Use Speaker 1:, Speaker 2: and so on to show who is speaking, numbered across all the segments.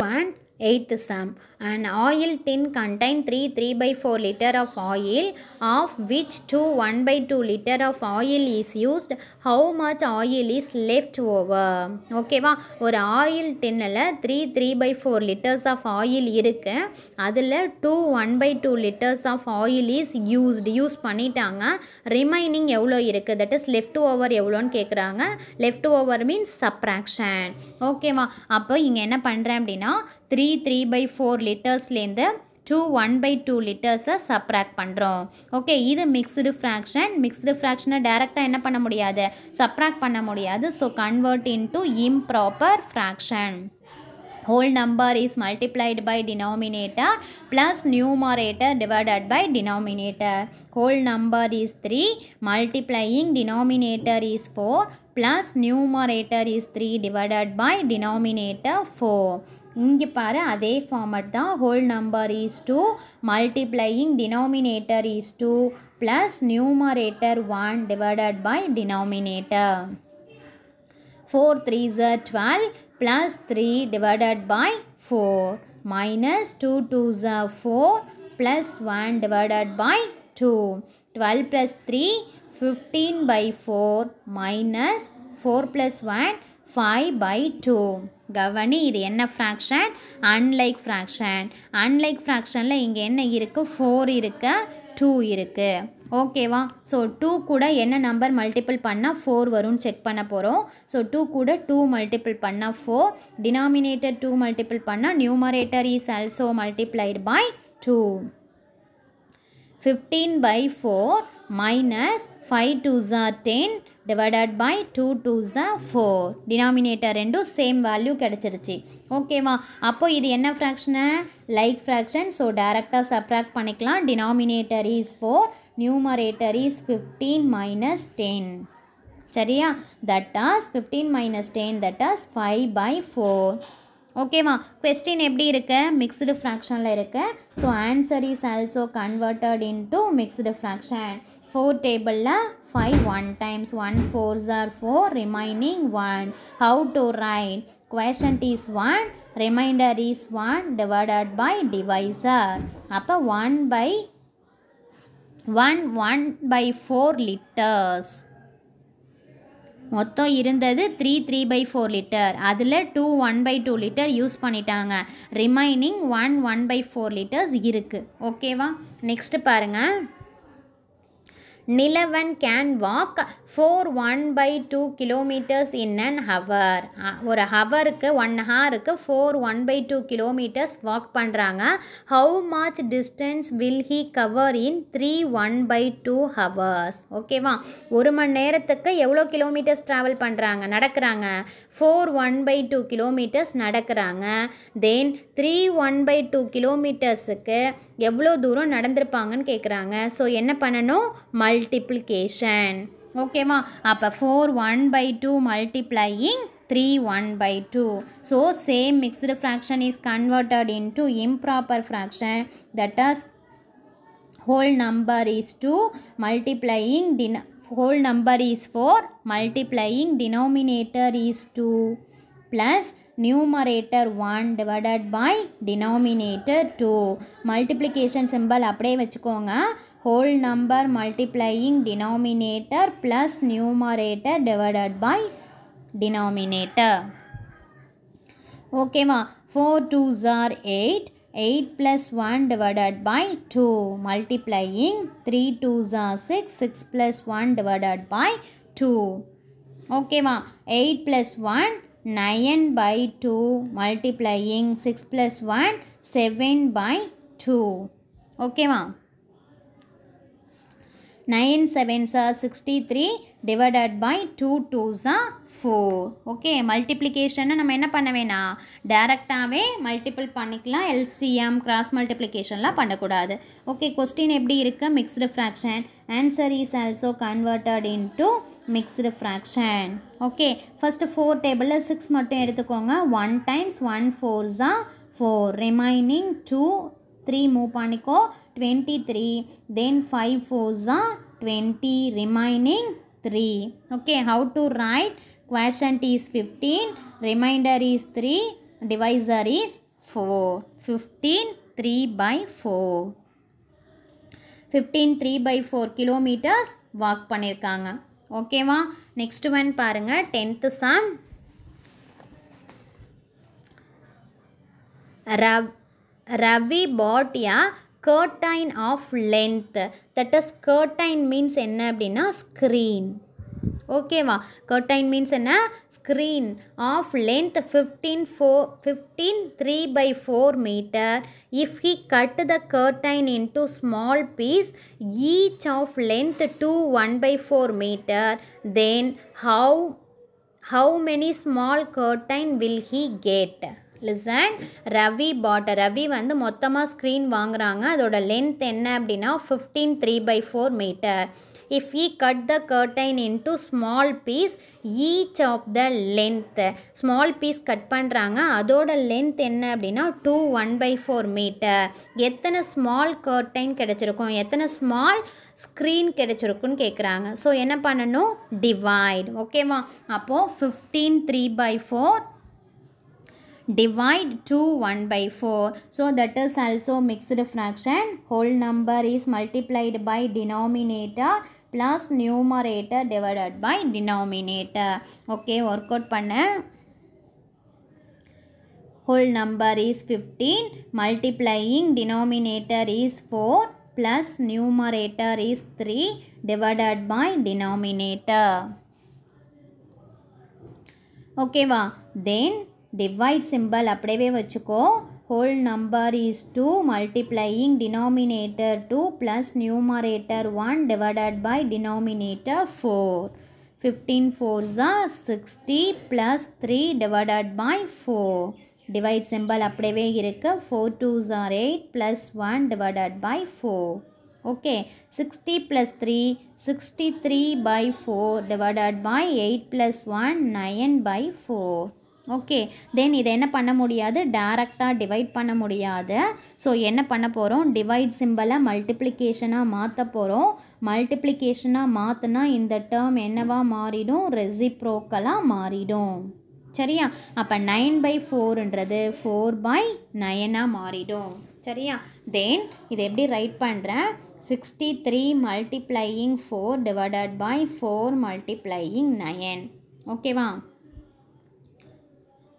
Speaker 1: and eighth sum. An oil tin contain 3 3 by 4 liter of oil of which 2 1 by 2 liter of oil is used. How much oil is left over? ஓகேவா ஒரு oil டின்னில் three three by four liters of oil இருக்கு. அதில் two one by two liters of oil is used use பண்ணிட்டாங்க. Remaining எவ்வளோ இருக்குது that is left over எவ்வளோன்னு கேட்குறாங்க left over means subtraction ஓகேவா அப்போ இங்கே என்ன பண்ணுறேன் அப்படின்னா த்ரீ த்ரீ பை ஃபோர் லிட்டர்ஸ்லேருந்து டூ ஒன் பை டூ லிட்டர்ஸை சப்ராக்ட் பண்ணுறோம் ஓகே இது மிக்ஸ்டு ஃப்ராக்ஷன் மிக்ஸ்டு ஃப்ராக்ஷனை டேரெக்டாக என்ன பண்ண முடியாது? சப்ராக்ட் பண்ண முடியாது. So convert into improper fraction whole number is multiplied by denominator plus numerator divided by denominator whole number is 3 multiplying denominator is 4 plus numerator is 3 divided by denominator 4 இங்கே பாரு அதே ஃபார்மட் தான் whole number is two multiplying denominator is two plus numerator one divided by denominator 4 3s are 12 plus 3 divided by 4 minus 2 2s are 4 plus 1 divided by 2 12 plus 3 15 by 4 minus 4 plus 1 5 by 2 கவனி இது என்ன fraction unlike fraction unlike ஃப்ராக்ஷனில் இங்கே என்ன இருக்குது four இருக்கு two இருக்குது ஓகேவா? ஸோ டூ கூட என்ன நம்பர் மல்டிபிள் பண்ணால் ஃபோர் வரும்னு செக் பண்ண போகிறோம் ஸோ டூ கூட டூ மல்டிபிள் பண்ணால் ஃபோர் டினாமினேட்டர் டூ மல்டிபிள் பண்ணால் numerator is also multiplied by two fifteen by four minus five two Jha ten divided by two two Jha four denominator ரெண்டும் same value கிடச்சிருச்சு. ஓகேவா? அப்போது இது என்ன fraction like fraction so டேரெக்டாக subtract பண்ணிக்கலாம். Denominator is four numerator is fifteen minus ten சரியா? That as fifteen minus ten that as five by four ஓகேவா கொஸ்டின் எப்படி இருக்கு? மிக்ஸ்டு ஃப்ராக்ஷனில் இருக்கு. So answer is also converted into mixed fraction four டேபிளில் five one times one fours are four remaining one how to write quotient is one remainder is one divided by divisor அப்போ one by one one by four liters மொத்தம் இருந்தது three three by four liter அதில் two one by two liter use பண்ணிட்டாங்க. Remaining one one by four liters இருக்குது ஓகேவா next பாருங்கள் Nilavan can walk four one by two kilometers in an hour ஒரு ஹவருக்கு one ஹவருக்கு four one by two kilometers walk பண்ணுறாங்க how much distance will he cover in three one by two hours ஓகேவா ஒரு மணி நேரத்துக்கு எவ்வளோ கிலோமீட்டர்ஸ் ட்ராவல் பண்ணுறாங்க நடக்கிறாங்க. Four one by two kilometers நடக்கிறாங்க. Then three one by two கிலோமீட்டர்ஸுக்கு எவ்வளோ தூரம் நடந்திருப்பாங்கன்னு கேட்குறாங்க ஸோ என்ன பண்ணணும்? மல்டிப்ளிகேஷன் ஓகேவா அப்போ four one by two multiplying three one by two so same mixed fraction is converted into improper fraction that as whole number is 2 multiplying din- whole number is 4 multiplying denominator is 2 plus numerator 1 divided by denominator 2 multiplication symbol அப்படியே வச்சுக்கோங்க whole number multiplying denominator plus numerator divided by denominator ஓகேவா four two jar eight eight plus one divided by two multiplying three two jar six six plus one divided by two ஓகேவா eight plus one nine by two multiplying six plus one seven by two ஓகேவா Nine sevens sixty three divided by two டூஸா four. Okay மல்டிப்ளிகேஷனை நம்ம என்ன பண்ண வேணாம் டேரெக்டாகவே multiple பண்ணிக்கலாம். LCM cross மல்டிப்ளிகேஷன்லாம் பண்ணக்கூடாது. ஓகே கொஸ்டின் எப்படி இருக்குது mixed fraction answer is also converted into mixed fraction okay first four டேபிளில் சிக்ஸ் மட்டும் எடுத்துக்கோங்க. One times one ஃபோர்ஸா four remaining two three move பண்ணிக்கோ. Twenty three then five ஃபோர்ஸா twenty remaining three okay how to write quotient is 15 remainder is 3 divisor is four fifteen three by four fifteen three by four kilometers walk பண்ணியிருக்காங்க ஓகேவா next one பாருங்கள் tenth sum ரவ் ரவி பாட் யா curtain of length that is curtain means என்ன அப்படின்னா screen ஓகேவா curtain means என்ன? Screen of length fifteen four fifteen three by four meter if he cut the curtain into small piece each of length two one by four meter then how how many small curtain will he get listen Ravi bought Ravi வந்து மொத்தமாக screen வாங்குறாங்க. அதோட length என்ன அப்படின்னா fifteen three by four meter if he cut the curtain into small piece each of the length small piece cut பண்ணுறாங்க அதோட length என்ன அப்படின்னா two one by four meter எத்தனை ஸ்மால் கர்டைன் கிடச்சிருக்கும்? எத்தனை ஸ்மால் ஸ்க்ரீன் கிடச்சிருக்குன்னு கேட்குறாங்க ஸோ என்ன பண்ணணும்? டிவைட் ஓகேவா அப்போது fifteen three by four divide 2 1 by 4 so that is also mixed fraction whole number is multiplied by denominator plus numerator divided by denominator okay work out பண்ண whole number is 15 multiplying denominator is 4 plus numerator is 3 divided by denominator ஓகேவா then divide simple அப்படியே வச்சுக்கோ whole number is two multiplying denominator two plus numerator one divided by denominator four fifteen ஃபோர்ஸா sixty plus three divided by four divide simple அப்படியே இருக்குது four twos are eight plus one divided by four okay sixty plus three sixty three by four divided by eight plus one nine by four okay then இதை என்ன பண்ண முடியாது? டேரெக்டாக divide பண்ண முடியாது. So என்ன பண்ண போகிறோம் டிவைட் சிம்பிளை மல்டிப்ளிகேஷனாக மாற்ற போகிறோம் மல்டிப்ளிகேஷனாக மாற்றினா இந்த டேர்ம் என்னவா மாறிடும்? ரெசிப்ரோக்கலாக மாறிடும். சரியா? அப்போ நைன் பை ஃபோருன்றது ஃபோர் பை நயனாக மாறிடும். சரியா? தென் இதை எப்படி ரைட் பண்ணுறேன் sixty three multiplying four divided by four multiplying nine ஓகேவா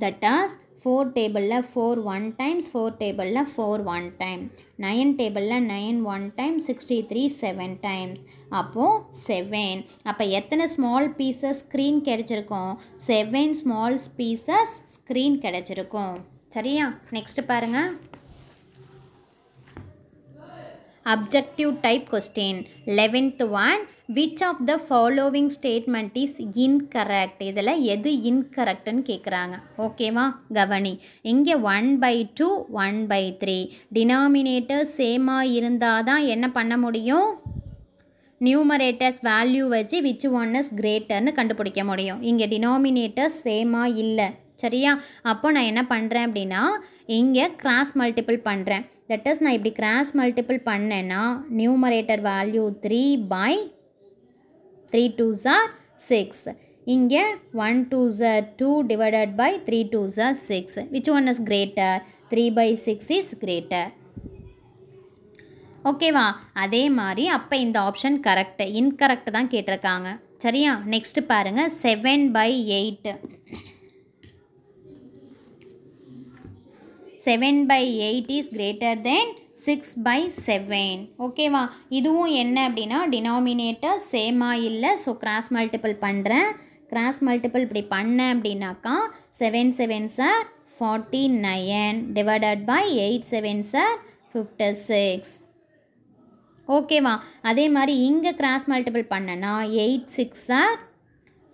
Speaker 1: தட் ஆஸ் ஃபோர் டேபிளில் ஃபோர் ஒன் டைம்ஸ் ஃபோர் டேபிளில் ஃபோர் ஒன் டைம் நயன் டேபிளில் nine one time sixty three seven times அப்போது செவன் அப்போ எத்தனை ஸ்மால் பீசஸ் ஸ்க்ரீன் கிடச்சிருக்கும்? Seven small pieces screen கிடச்சிருக்கும். சரியா? நெக்ஸ்ட் பாருங்கள் objective type question eleventh one which of the following statement is incorrect இதில் எது இன்கரெக்ட்னு கேட்குறாங்க ஓகேவா கவனி. இங்கே one by two one by three denominator சேமாக இருந்தால் தான் என்ன பண்ண முடியும்? நியூமரேட்டர்ஸ் வேல்யூ வச்சு விச் ஒன் இஸ் கிரேட்டர்னு கண்டுபிடிக்க முடியும். இங்கே டினாமினேட்டர்ஸ் சேமாக இல்லை. சரியா? அப்போ நான் என்ன பண்ணுறேன் அப்படின்னா இங்கே கிராஸ் மல்டிபிள் பண்ணுறேன் தட் இஸ் நான் இப்படி கிராஸ் மல்டிபிள் பண்ணேன்னா numerator value three by three two are six இங்கே one two are two divided by three two are six which one is greater three by six is greater ஓகேவா அதே மாதிரி அப்போ இந்த option correct incorrect தான் கேட்டிருக்காங்க. சரியா? நெக்ஸ்ட் பாருங்கள் seven by eight seven by eight is greater then six by seven ஓகேவா இதுவும் என்ன அப்படின்னா டினாமினேட்டர் சேமாக இல்லை ஸோ கிராஸ் மல்டிபிள் பண்ணுறேன் கிராஸ் மல்டிபிள் இப்படி பண்ணேன் அப்படின்னாக்கா seven seven are forty nine divided by eight seven are fifty six ஓகேவா அதே மாதிரி இங்கே கிராஸ் மல்டிபிள் பண்ணனா eight six are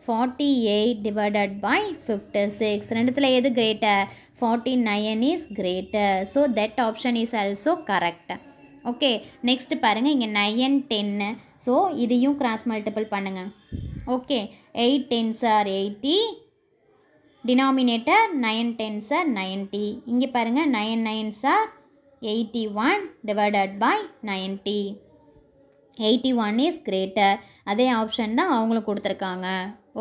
Speaker 1: forty eight divided by fifty six ரெண்டுத்தில் எது greater forty nine is greater so that option is also correct okay next பாருங்கள் இங்கே nine டென்னு so இதையும் கிராஸ் மல்டிபிள் பண்ணுங்கள் okay eight tens are eighty denominator nine tens are ninety இங்கே பாருங்கள் nine nines are eighty one divided by ninety eighty one is greater அதே option தான் அவங்களும் கொடுத்துருக்காங்க.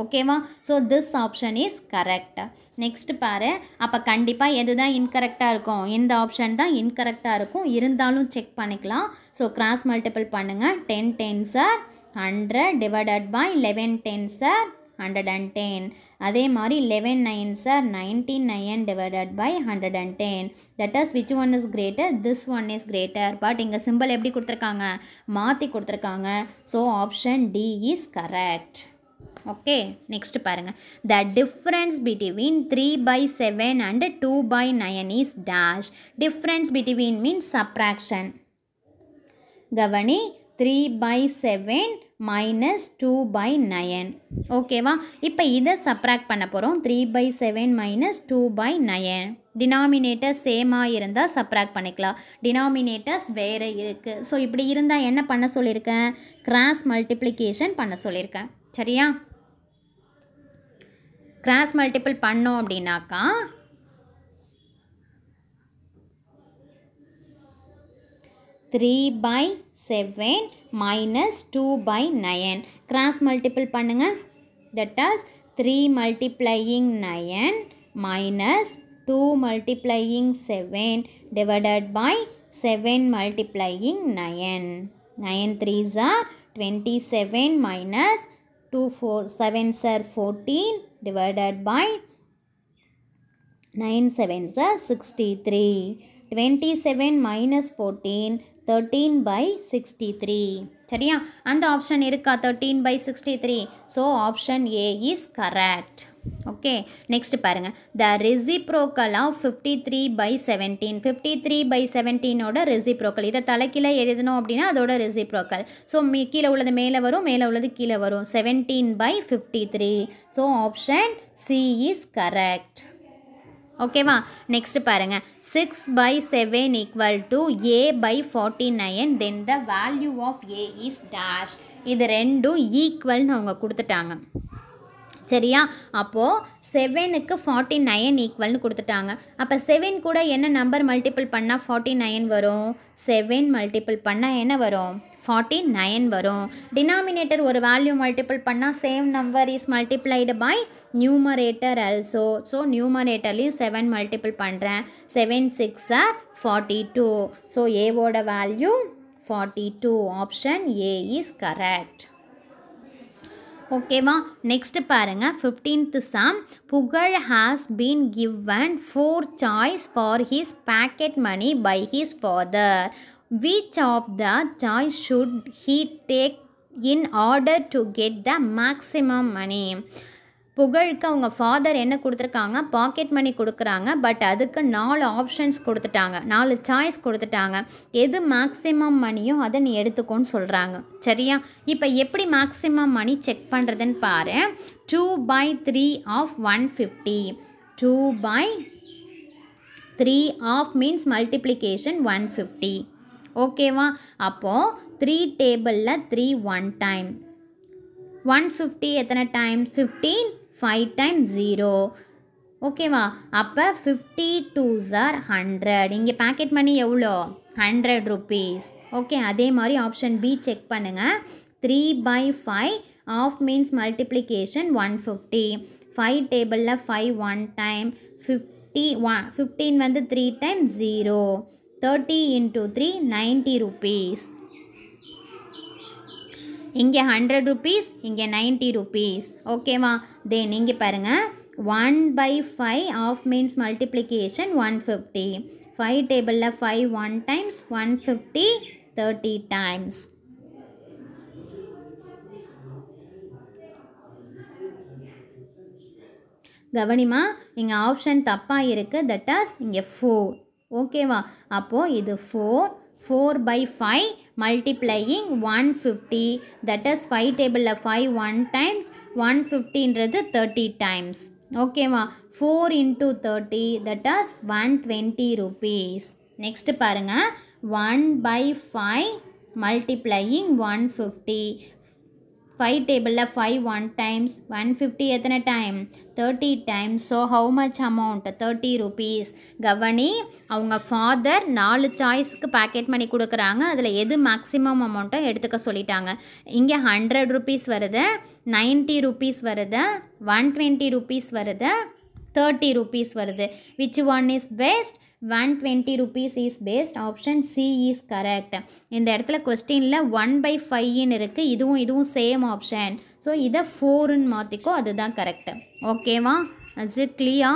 Speaker 1: ஓகேவா so this option is correct next பாரு. அப்போ கண்டிப்பாக எது தான் இன்கரெக்டாக இருக்கும் இந்த ஆப்ஷன் தான் இன்கரெக்டாக இருக்கும். இருந்தாலும் செக் பண்ணிக்கலாம். ஸோ கிராஸ் மல்டிபிள் பண்ணுங்கள் ten ten are hundred divided by eleven ten are hundred and ten அதே மாதிரி eleven nine are nineteen nine divided by hundred and ten that is which one is greater this one is greater but இங்கே simple எப்படி கொடுத்துருக்காங்க? மாற்றி கொடுத்துருக்காங்க. So option D is correct okay next பாருங்கள் the difference between three by seven and two by nine is dash difference between means subtraction கவனி three by seven minus two by nine ஓகேவா இப்போ இதை subtract பண்ண போகிறோம் three by seven minus two by nine denominator சேமாக இருந்தால் subtract பண்ணிக்கலாம். Denominators வேறு இருக்குது ஸோ இப்படி இருந்தால் என்ன பண்ண சொல்லியிருக்கேன் கிராஸ் மல்டிப்ளிகேஷன் பண்ண சொல்லியிருக்கேன் சரியா? கிராஸ் மல்டிபிள் பண்ணோம் அப்படின்னாக்கா three by seven minus two by nine cross multiple பண்ணுங்கள் that as three multiplying nine minus two multiplying seven divided by seven multiplying nine nine threes are twenty seven minus two four seven are fourteen divided by 9 sevens are 63 27 minus 14 thirteen by sixty three சரியா? அந்த option இருக்கா? Thirteen by sixty three so option A is correct okay next பாருங்கள் the reciprocal of fifty three by seventeen fifty three by செவன்டீனோட reciprocal இதை தலைக்கீழே எழுதணும் அப்படின்னா அதோட reciprocal so me கீழே உள்ளது மேலே வரும் மேலே உள்ளது கீழே வரும். Seventeen by fifty three so option C is correct ஓகேவா? நெக்ஸ்ட் பாருங்கள் six by seven equal to A by forty nine then the value of A is dash இது ரெண்டும் ஈக்குவல்னு அவங்க கொடுத்துட்டாங்க. சரியா? அப்போது செவனுக்கு ஃபார்ட்டி நைன் ஈக்குவல்னு கொடுத்துட்டாங்க. அப்போ செவன் கூட என்ன நம்பர் மல்டிபிள் பண்ணால் ஃபார்ட்டி நைன் வரும்? செவன் மல்டிபிள் பண்ணால் என்ன வரும்? ஃபார்ட்டி நைன் வரும். டினாமினேட்டர் ஒரு வேல்யூ மல்டிபிள் பண்ணால் same number is multiplied by numerator also so நியூமரேட்டர்லேயும் seven multiple பண்ணுறேன் seven six are forty two so ஏவோட value forty two option A is correct ஓகேவா நெக்ஸ்ட் பாருங்க. Fifteenth Sam Pugazh has been given four choice for his packet money by his father Which of the choice should he take in order to get the maximum money புகழுக்கு அவங்க father என்ன கொடுத்துருக்காங்க? Pocket money கொடுக்குறாங்க. But அதுக்கு நாலு options கொடுத்துட்டாங்க. நாலு choice கொடுத்துட்டாங்க. எது மேக்ஸிமம் மணியோ அதை நீ எடுத்துக்கோன்னு சொல்கிறாங்க சரியா? இப்போ எப்படி மேக்ஸிமம் மணி செக் பண்ணுறதுன்னு பாரு. Two by three of one fifty two by three of means multiplication one fifty ஓகேவா? அப்போது த்ரீ டேபிளில் three one time one fifty எத்தனை time fifteen five time zero ஓகேவா? அப்போ ஃபிஃப்டி டூ ஆர் ஹண்ட்ரட் இங்கே packet money எவ்வளோ? Hundred rupees okay அதே மாதிரி ஆப்ஷன் பி செக் பண்ணுங்கள் three by five of means multiplication one fifty five டேபிளில் five one time fifty one fifteen வந்து three time zero thirty into three ninety rupees இங்கே hundred rupees இங்கே ninety rupees ஓகேவா then இங்கே பாருங்கள் one by five of means multiplication one fifty five டேபிளில் five one times one fifty thirty times கவனிமா இங்கே option தப்பாக இருக்குது தட் ஆஸ் இங்கே ஃபோர் ஓகேவா அப்போது இது four four by five multiplying one fifty that is five டேபிளில் ஃபைவ் ஒன் டைம்ஸ் ஒன் ஃபிஃப்டின்றது தேர்ட்டி டைம்ஸ் ஓகேவா four into thirty that is one twenty rupees next பாருங்கள் one by five multiplying one fifty five டேபிளில் five one times one fifty எத்தனை time thirty times so how much amount thirty rupees கவனி அவங்க father நாலு சாய்ஸ்க்கு packet பண்ணி கொடுக்குறாங்க. அதில் எது மேக்ஸிமம் அமௌண்ட்டை எடுத்துக்க சொல்லிட்டாங்க. இங்கே ஹண்ட்ரட் ருபீஸ் வருது நைன்ட்டி ருபீஸ் வருது ஒன் டுவெண்ட்டி ருபீஸ் வருது தேர்ட்டி ருபீஸ் வருது. Which one is best one twenty rupees is best option C is correct இந்த இடத்துல கொஸ்டினில் ஒன் பை ஃபைவ்னு இருக்குது இதுவும் இதுவும் சேம் ஆப்ஷன் ஸோ இதை ஃபோருன்னு மாற்றிக்கோ அதுதான் கரெக்டு ஓகேவா இஸ் இட் கிளியா